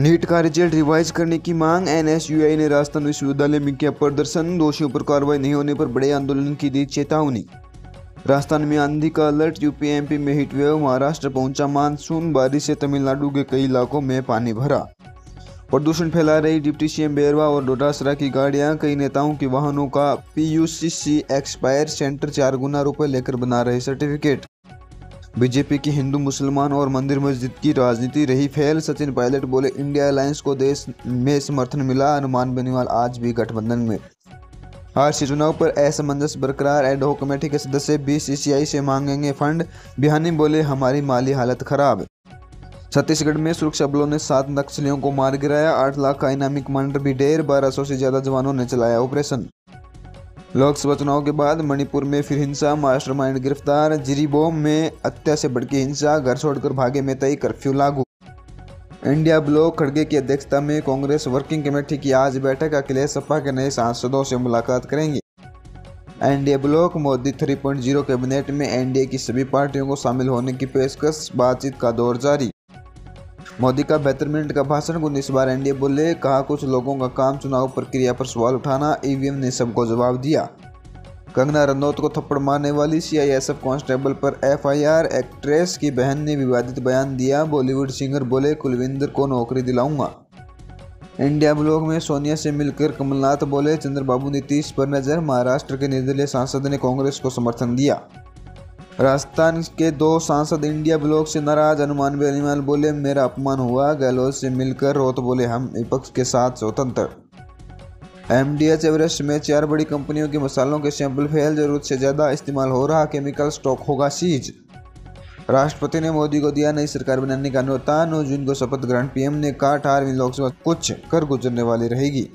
NEET का result revise करने की मांग, एनएसयूआई ने राजस्थान विश्वविद्यालय में किया प्रदर्शन। दोषियों पर कार्रवाई नहीं होने पर बड़े आंदोलन की दी चेतावनी। राजस्थान में आंधी का अलर्ट, यूपी एमपी में हीट वेव, महाराष्ट्र पहुँचा मानसून, बारिश से तमिलनाडु के कई इलाकों में पानी भरा। प्रदूषण फैला रही डिप्टी सीएम बेरवा और डोडासरा की गाड़ियाँ, कई नेताओं के वाहनों का पीयूसीसी एक्सपायर, सेंटर चार गुना रुपए लेकर बना रहे सर्टिफिकेट। बीजेपी की हिंदू मुसलमान और मंदिर मस्जिद की राजनीति रही फेल। सचिन पायलट बोले, इंडिया अलायंस को देश में समर्थन मिला। अनुमान बेनीवाल आज भी गठबंधन में आरसी चुनाव पर असमंजस बरकरार, एडहो कमेटी के सदस्य बीसीसीआई से मांगेंगे फंड। बिहानी बोले, हमारी माली हालत खराब। छत्तीसगढ़ में सुरक्षा बलों ने सात नक्सलियों को मार गिराया। आठ लाख का इनामी कमांडर भी ढेर बारह सौ से ज़्यादा जवानों ने चलाया ऑपरेशन। लोकसभा चुनाव के बाद मणिपुर में फिर हिंसा, मास्टरमाइंड गिरफ़्तार जिरीबोम में हत्या से बढ़ हिंसा, घर छोड़कर भागे में तय कर्फ्यू लागू। इंडिया ब्लॉक खड़गे की अध्यक्षता में कांग्रेस वर्किंग कमेटी की आज बैठक, अखिलेश सपा के नए सांसदों से मुलाकात करेंगे। एनडीए ब्लॉक, मोदी 3.0 कैबिनेट में एनडीए की सभी पार्टियों को शामिल होने की पेशकश, बातचीत का दौर जारी। मोदी का बेहतर मिनट का भाषण इस बार एनडीए बोले, कहा, कुछ लोगों का काम चुनाव प्रक्रिया पर सवाल उठाना, ईवीएम ने सबको जवाब दिया। कंगना रनौत को थप्पड़ मारने वाली सीआईएसएफ कांस्टेबल पर एफआईआर एक्ट्रेस की बहन ने विवादित बयान दिया, बॉलीवुड सिंगर बोले, कुलविंदर को नौकरी दिलाऊँगा। इंडिया ब्लॉक में सोनिया से मिलकर कमलनाथ बोले, चंद्रबाबू नीतीश पर नज़र, महाराष्ट्र के निर्दलीय सांसद ने कांग्रेस को समर्थन दिया। राजस्थान के दो सांसद इंडिया ब्लॉक से नाराज़, हनुमान बेनीवाल बोले, मेरा अपमान हुआ। गहलोत से मिलकर रोत बोले, हम विपक्ष के साथ स्वतंत्र एमडीएच एवरेस्ट में चार बड़ी कंपनियों के मसालों के सैंपल फेल, ज़रूरत से ज़्यादा इस्तेमाल हो रहा, केमिकल स्टॉक होगा सीज। राष्ट्रपति ने मोदी को दिया नई सरकार बनाने का न्योता नौ जून को शपथ ग्रहण, पीएम ने कहा, अठारहवीं लोकसभा कुछ कर गुजरने वाली रहेगी।